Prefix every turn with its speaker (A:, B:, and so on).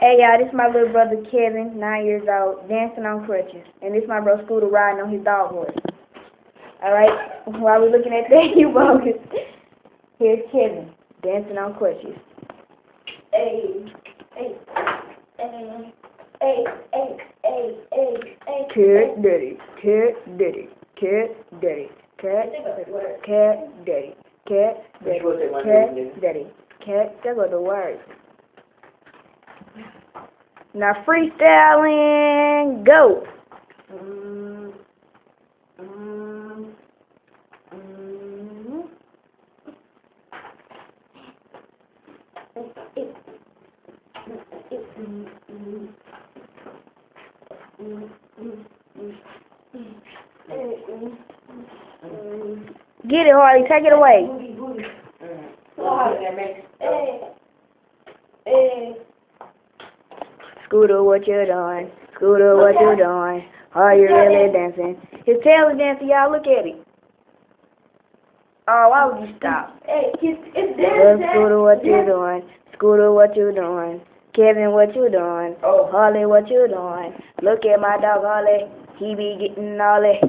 A: Hey y'all, this is my little brother Kevin, nine years old, dancing on crutches. And this is my bro Scooter riding on his dog horse. Alright? While we're looking at that, you bogus. Here's Kevin, dancing on crutches.
B: Hey, hey, hey, hey, hey, hey, hey, hey.
A: Cat daddy, cat daddy, cat daddy, cat
B: Think about the word.
A: cat daddy, cat daddy,
C: You wanna say my
A: cat
C: name, nigga?
A: daddy, cat, there go the words. Now freestyling, go!
B: Mm, mm, mm.
A: Get it, Harley, take it away.
B: Booty, booty.
C: Mm.
B: Hey, hey.
A: Scooter, what you doing? Scooter, what you doing? Are you really dancing? His tail is dancing, y'all. Look at it. Oh, why would you stop?
B: Hey, it's, it's
A: Well,
B: there,
A: Scooter, what you doing? Scooter, what you doing? Kevin, what you doing?
C: Oh.
A: Harley, what you doing? Look at my dog Harley. He be getting all that.